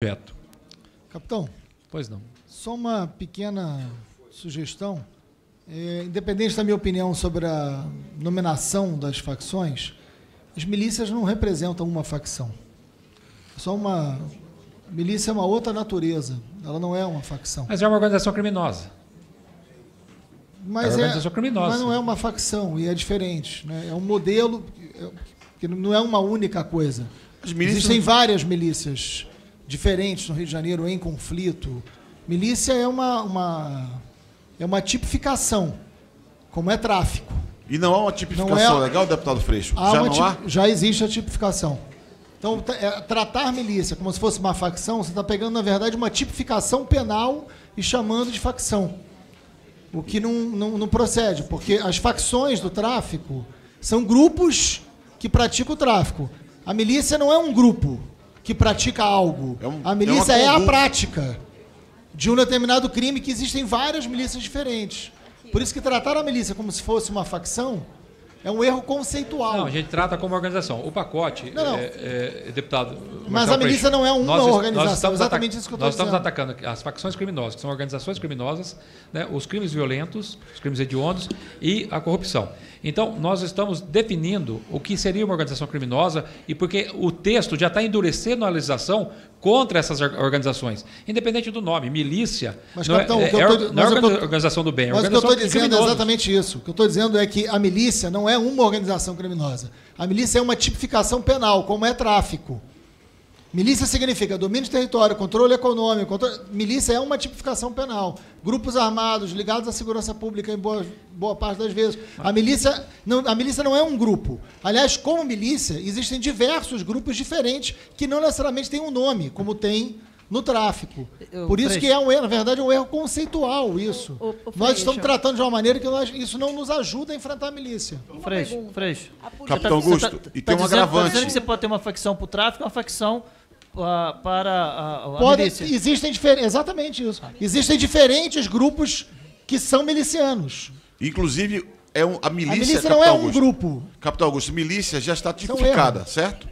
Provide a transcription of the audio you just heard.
projeto. Capitão, Pois não. só uma pequena sugestão. É, independente da minha opinião sobre a nominação das facções, as milícias não representam uma facção. É só uma. Milícia é uma outra natureza. Ela não é uma facção. Mas é uma organização criminosa. Mas, É uma organização criminosa. mas não é uma facção e é diferente. Né? É um modelo é, que não é uma única coisa. As milícias- Existem várias milícias diferentes no Rio de Janeiro em conflito. Milícia é uma, uma é uma tipificação, como é tráfico. E não há uma tipificação é- legal, deputado Freixo? Já não há? já existe a tipificação. Então, é, tratar milícia como se fosse uma facção, você está pegando, na verdade, uma tipificação penal e chamando de facção. O que não, não, não procede, porque as facções do tráfico são grupos que praticam o tráfico. A milícia não é um grupo que pratica algo. É um- a milícia é é, a prática de um determinado crime que existem várias milícias diferentes. Por isso que tratar a milícia como se fosse uma facção é um erro conceitual. Não, a gente trata como organização. O pacote, Não, não. é, é, deputado. Mas a milícia não é uma nós organização, nós estamos exatamente isso que eu Nós estamos dizendo. atacando as facções criminosas, que são organizações criminosas, né, os crimes violentos, os crimes hediondos e a corrupção. Então, nós estamos definindo o que seria uma organização criminosa e porque o texto já está endurecendo a legislação contra essas or- organizações, independente do nome. Milícia Mas, não é, capitão, o é, que eu é tô- não é mas eu tô- organiza- organização do bem, é Mas o que eu organização estou dizendo é exatamente isso. O que eu estou dizendo é que a milícia não é uma organização criminosa. A milícia é uma tipificação penal, como é tráfico. Milícia significa domínio de território, controle econômico. controle- Milícia é uma tipificação penal. Grupos armados ligados à segurança pública em boa, boa parte das vezes. A milícia, não, a milícia não é um grupo. Aliás, como milícia, existem diversos grupos diferentes que não necessariamente têm um nome, como tem no tráfico. Por isso que é um erro, na verdade, é um erro conceitual isso. O- o nós Freixo. estamos tratando de uma maneira que nós- isso não nos ajuda a enfrentar a milícia. Freixo. Freixo. Capitão tá- Augusto, tá- e tá tem um dizendo- agravante. Tá dizendo que você pode ter uma facção para o tráfico e uma facção ah, para a, a Pode, milícia. existem exatamente isso. Existem diferentes grupos que são milicianos. Inclusive, é um, a milícia, a milícia não é um Augusto. grupo. Capitão Augusto, milícia já está tipificada, certo?